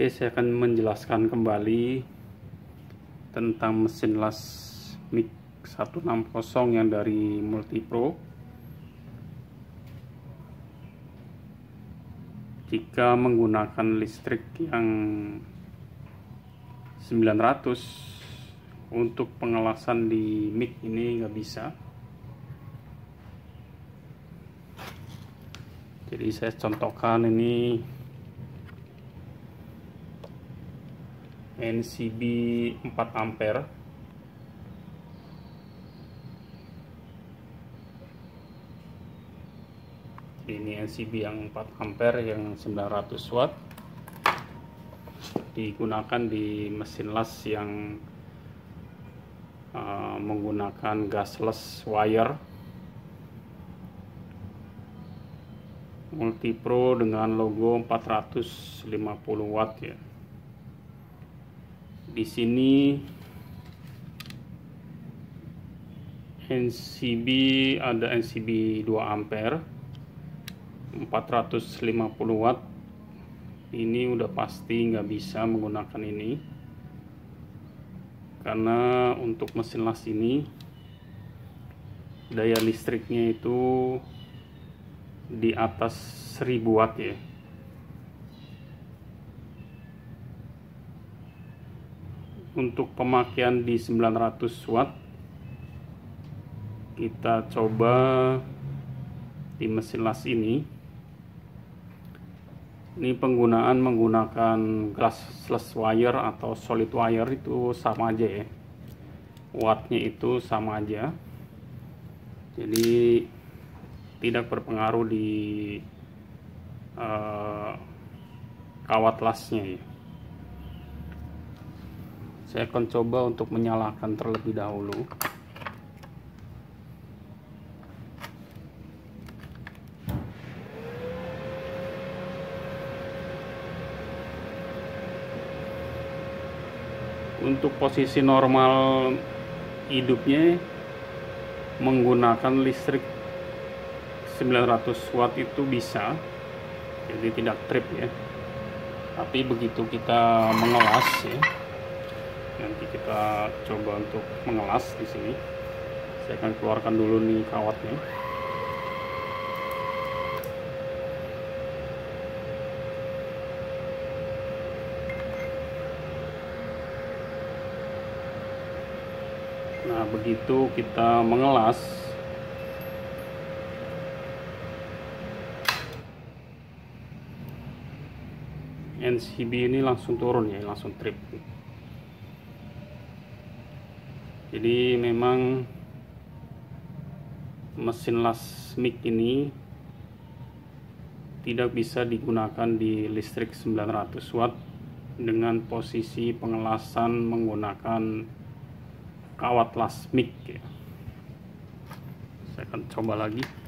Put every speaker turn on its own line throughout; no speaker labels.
Oke, saya akan menjelaskan kembali tentang mesin las mic 160 yang dari Multipro. Jika menggunakan listrik yang 900 untuk pengelasan di mic ini nggak bisa. Jadi saya contohkan ini NCB 4 ampere. Ini NCB yang 4 ampere yang 900 watt. Digunakan di mesin las yang uh, menggunakan gasless wire. Multipro dengan logo 450 watt ya di sini NCB ada NCB 2 ampere. 450 watt. Ini udah pasti nggak bisa menggunakan ini. Karena untuk mesin las ini daya listriknya itu di atas 1000 watt ya untuk pemakaian di 900 watt kita coba di mesin las ini. Ini penggunaan menggunakan glassless wire atau solid wire itu sama aja ya. Wattnya itu sama aja. Jadi tidak berpengaruh di uh, kawat lasnya ya saya akan coba untuk menyalakan terlebih dahulu. Untuk posisi normal hidupnya menggunakan listrik 900 watt itu bisa. Jadi tidak trip ya. Tapi begitu kita mengelas ya nanti kita coba untuk mengelas di sini. Saya akan keluarkan dulu nih kawatnya. Nah begitu kita mengelas NCB ini langsung turun ya langsung trip jadi memang mesin las mic ini tidak bisa digunakan di listrik 900 watt dengan posisi pengelasan menggunakan kawat las mic ya. saya akan coba lagi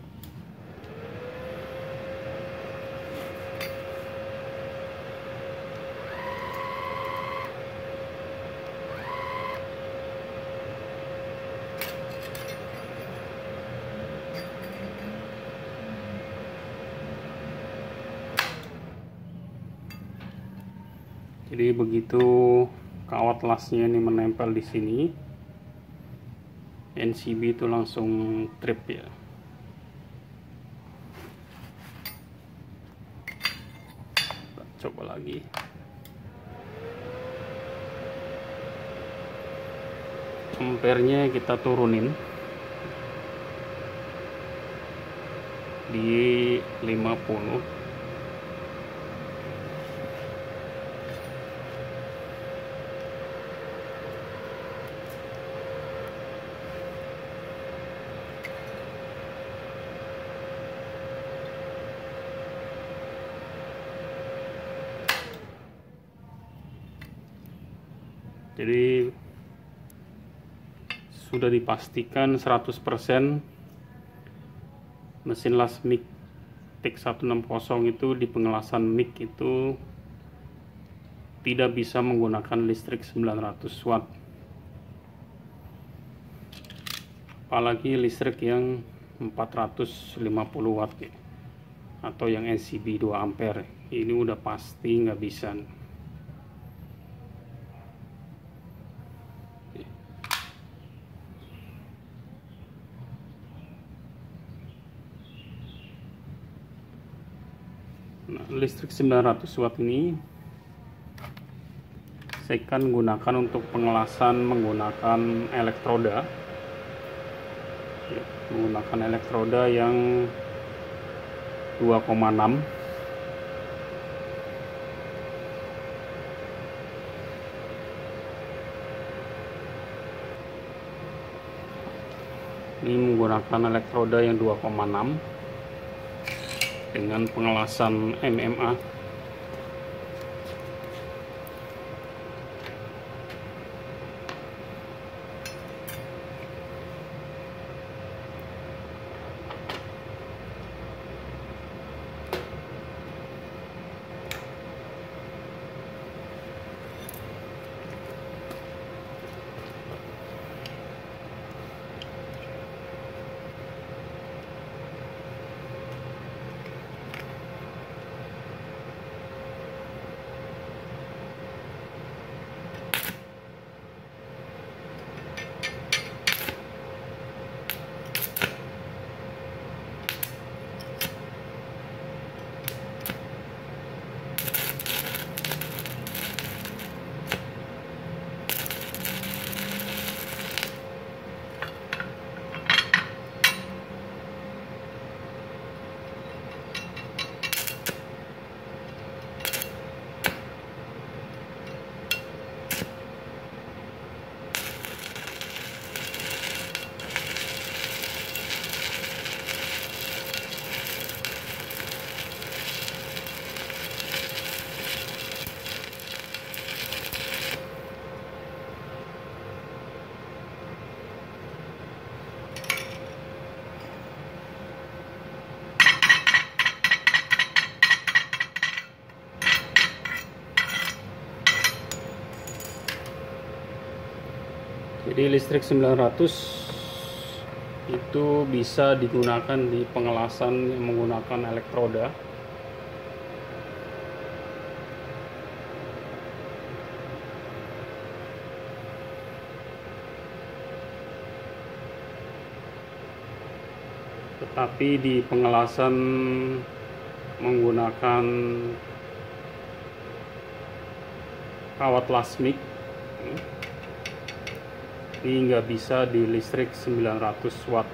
jadi begitu kawat lasnya ini menempel di sini NCB itu langsung trip ya. Coba lagi. Ampernya kita turunin. Di 50 jadi sudah dipastikan 100% mesin las mic TIC 160 itu di pengelasan mic itu tidak bisa menggunakan listrik 900 watt. Apalagi listrik yang 450 watt ya. atau yang NCB 2 ampere. Ini udah pasti nggak bisa listrik 900 watt ini saya akan gunakan untuk pengelasan menggunakan elektroda. Ya, menggunakan elektroda yang 2,6 ini menggunakan elektroda yang 2,6 dengan pengelasan MMA jadi listrik 900 itu bisa digunakan di pengelasan yang menggunakan elektroda. Tetapi di pengelasan menggunakan kawat lasmik ini nggak bisa di listrik 900 watt